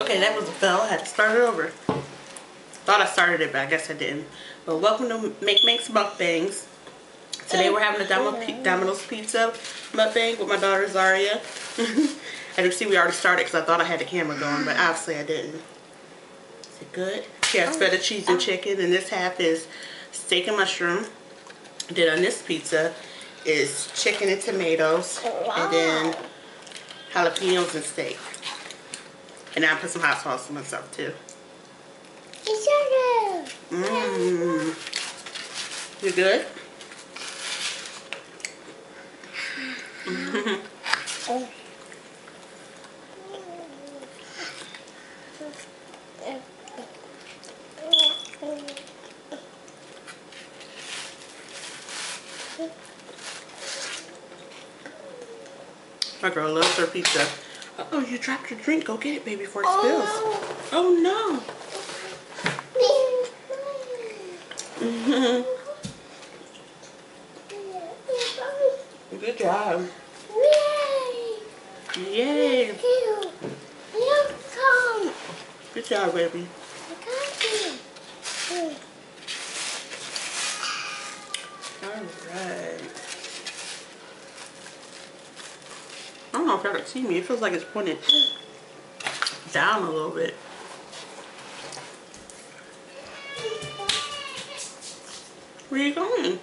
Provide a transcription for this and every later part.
Okay, that was a fail. I had to start it over. Thought I started it, but I guess I didn't. But welcome to Mank Mank's Mukbangs. Today we're having a Domino Domino's Pizza mukbang with my daughter Zaria. As you see, we already started because I thought I had the camera going, but obviously I didn't. Is it good? She has feta cheese and chicken, and this half is steak and mushroom. Then on this pizza is chicken and tomatoes, and then jalapenos and steak. And I put some hot sauce on myself too. Mmm. You good? My girl loves her pizza. Oh, you dropped your drink. Go get it, baby, before it spills. Oh no. Good job. Yay. Yay. Good job, baby. Alright. I don't know if y'all can see me. It feels like it's pointed down a little bit. Where are you going?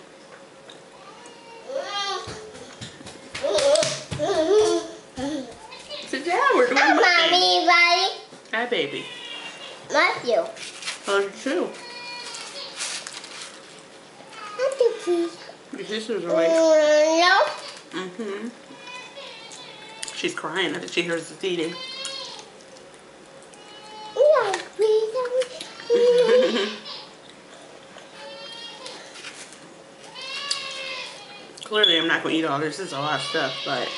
Sit down. We're doing Hi. Mommy, buddy. Hi, baby. Love you. Love you too. Love you, please. Your sisters awake. No. Mm-hmm. She's crying. I think she hears us eating. Clearly, I'm not going to eat all this. This is a lot of stuff, but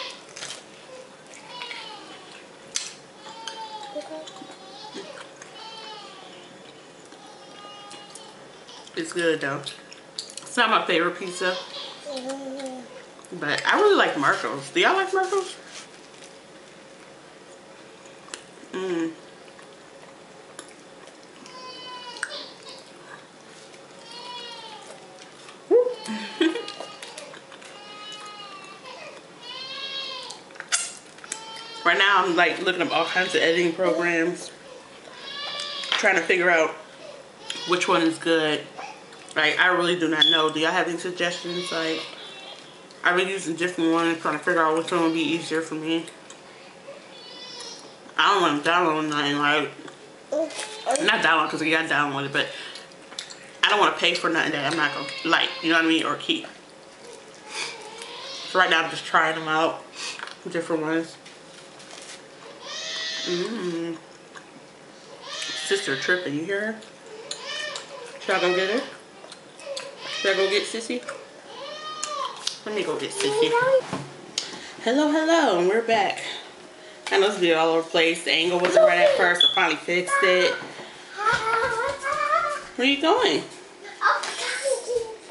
it's good though. It's not my favorite pizza, but I really like Marco's. Do y'all like Marco's? Mmm. Right now, I'm like looking up all kinds of editing programs, trying to figure out which one is good. Like, I really do not know. Do y'all have any suggestions? Like, I've been using different ones, trying to figure out which one would be easier for me. I don't want to download nothing, like, not download because I got downloaded, but I don't want to pay for nothing that I'm not going to like, you know what I mean, or keep. So right now, I'm just trying them out, different ones. Mmm. Sister tripping, you hear her? Should I go get her? Should I go get Sissy? Let me go get Sissy. Hello, hello, and we're back. I know this video all over the place. The angle wasn't right at first. I finally fixed it. Where are you going?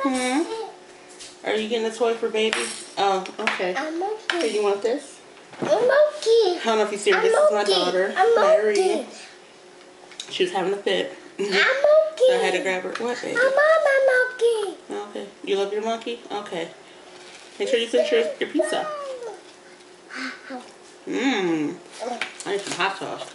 Hmm? Are you getting a toy for baby? Oh, okay. Hey, okay. you want this? I'm okay. I don't know if you see her. I'm This is my daughter, I'm Mary. okay. She was having a fit. I'm So. I had to grab her. What, baby? I'm, I'm okay. Okay. You love your monkey? Okay. Make sure you finish your, your pizza. Mmm. I need some hot sauce.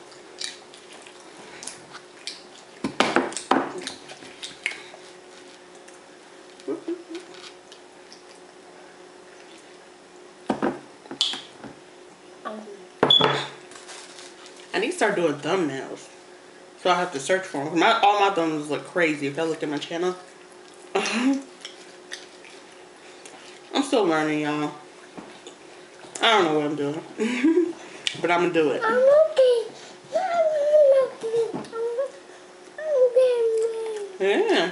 I need to start doing thumbnails. So I have to search for them. My, all my thumbnails look crazy if I look at my channel. I'm still learning, y'all. I don't know what I'm doing. but I'm going to do it. I'm okay. I'm okay. I'm okay. Yeah.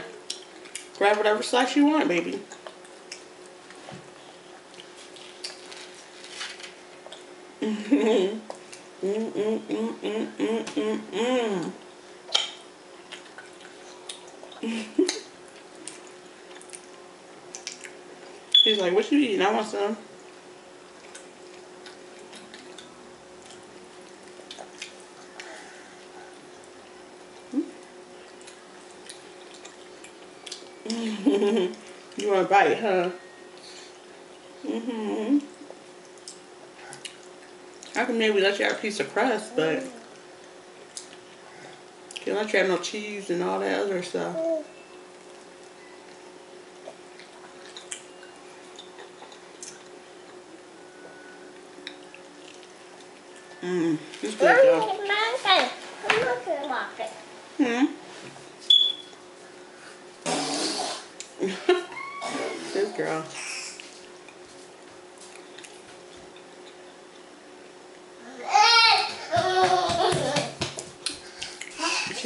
Grab whatever slice you want, baby. mm, mm, mm, mm, mm. She's like, what you eating? I want some. you want a bite, huh? Mm-hmm. I can maybe let you have a piece of crust, but can't let you have no cheese and all that other stuff. Mmm, it's good though. Hmm. this girl.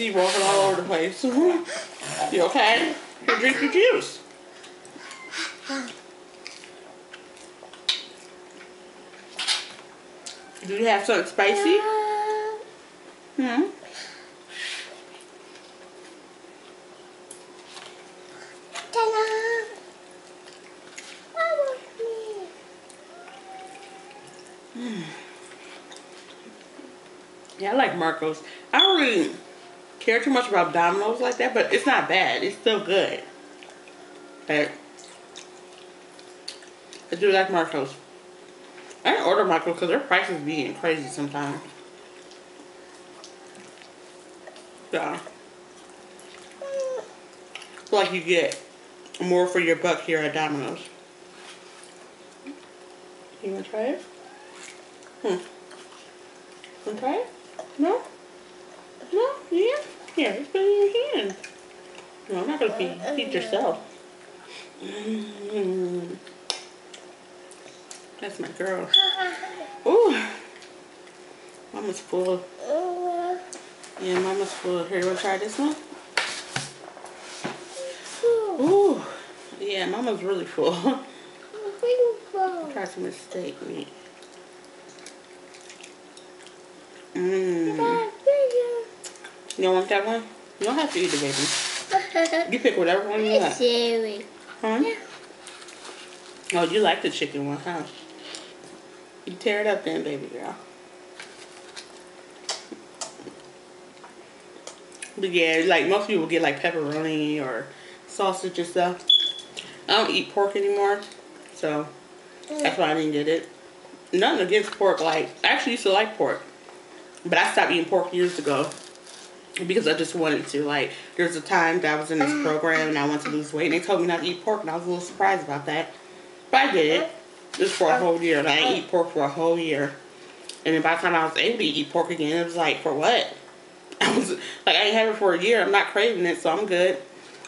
She's walking all over the place. you okay? Here, drink your juice. Do you have something spicy? Hmm. Ta-da! I want me. Yeah, I like Marco's. I don't really care too much about Domino's like that, but it's not bad. It's still good. But I do like Marco's. I didn't order Marco's because their prices be getting crazy sometimes. Yeah. Feel like you get more for your buck here at Domino's. You wanna try it? Hmm. Wanna try it? No? No? Yeah? Here, just put it in your hand. No, I'm not gonna feed, feed yourself. Mm. That's my girl. Ooh. Mama's full. Yeah, mama's full. Here, wanna try this one? Ooh. Yeah, mama's really full. try some steak meat. Mmm. You don't want that one? You don't have to eat the baby. You pick whatever one you want. Huh? Oh, you like the chicken one, huh? You tear it up then, baby girl. But yeah, like most people get like pepperoni or sausage and stuff. I don't eat pork anymore, so that's why I didn't get it. Nothing against pork. Like I actually used to like pork, but I stopped eating pork years ago because I just wanted to. Like there's a time that I was in this program and I wanted to lose weight, and they told me not to eat pork, and I was a little surprised about that. But I did. This for a whole year, and I didn't eat pork for a whole year. And then by the time I was able to eat pork again, it was like, for what? I was like, I ain't had it for a year. I'm not craving it, so I'm good.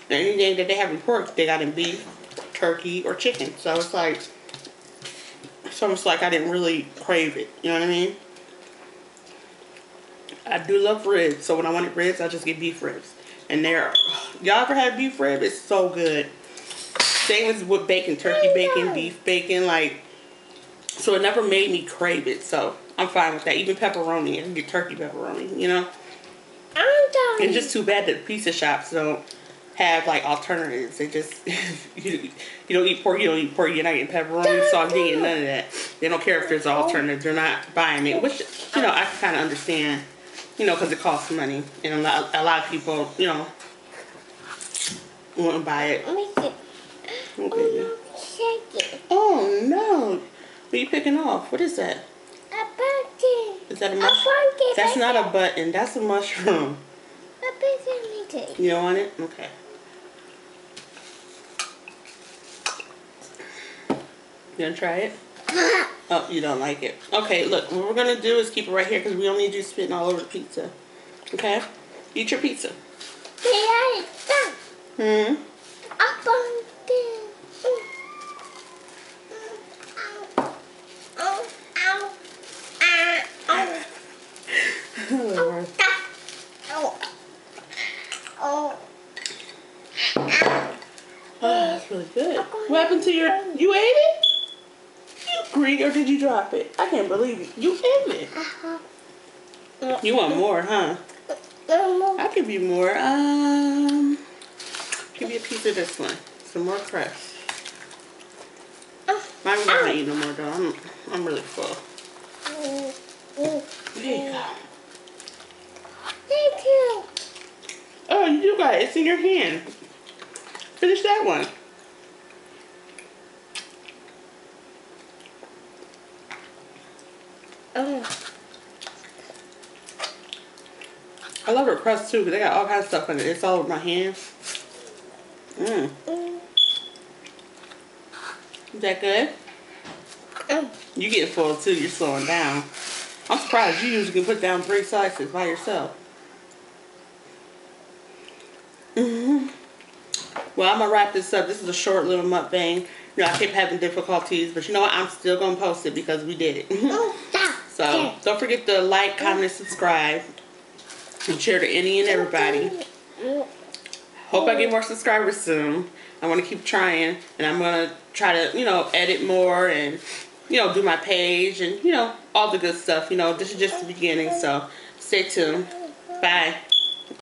And anything that they have in pork, they got in beef, turkey, or chicken. So it's like, it's almost like I didn't really crave it. You know what I mean? I do love ribs, so when I wanted ribs, I just get beef ribs. And they're, y'all ever had beef rib? It's so good. Same as with bacon, turkey oh bacon, beef bacon, like, so it never made me crave it. So I'm fine with that. Even pepperoni, I can get turkey pepperoni, you know? I'm done. It's just too bad that pizza shops don't have like alternatives. They just you, you don't eat pork, you don't eat pork, you're not getting pepperoni, sauce, you ain't getting none of that. They don't care if there's an oh. alternative. They're not buying it, which you know I kind of understand. You know, because it costs money, and a lot, a lot of people, you know, won't buy it. Let me see. Okay. Shake it. Oh no! What are you picking off? What is that? A button. Is that a A mushroom? button. That's not a button. That's a mushroom. A button. You don't want it? Okay. You gonna try it? Oh, you don't like it. Okay, look, what we're gonna do is keep it right here because we don't need you spitting all over the pizza. Okay? Eat your pizza. Yeah, it's done. Hmm? A button. Ow. Ow. Ah, ow. oh, Ow. Ow. that's really good. What happened to your... You ate it? Or did you drop it? I can't believe it. You ate it. Uh-huh. You want more, huh? I'll give you more. Um, give you a piece of this one. Some more crust. I'm not gonna eat no more though. I'm, I'm really full. There you go. Thank you. Oh, you do got it. It's in your hand. Finish that one. Oh. I love her crust too because they got all kinds of stuff in it. It's all over my hands. Mmm. Mm. Is that good? Mm. You get full too. You're slowing down. I'm surprised you usually can put down three slices by yourself. hmm Well, I'm gonna wrap this up. This is a short little mukbang. You know, I keep having difficulties, but you know what? I'm still gonna post it because we did it. Oh, so don't forget to like, comment, and subscribe, and share to any and everybody. Hope I get more subscribers soon. I want to keep trying, and I'm gonna try to, you know, edit more and, you know, do my page and, you know, all the good stuff. You know, this is just the beginning, so stay tuned. Bye.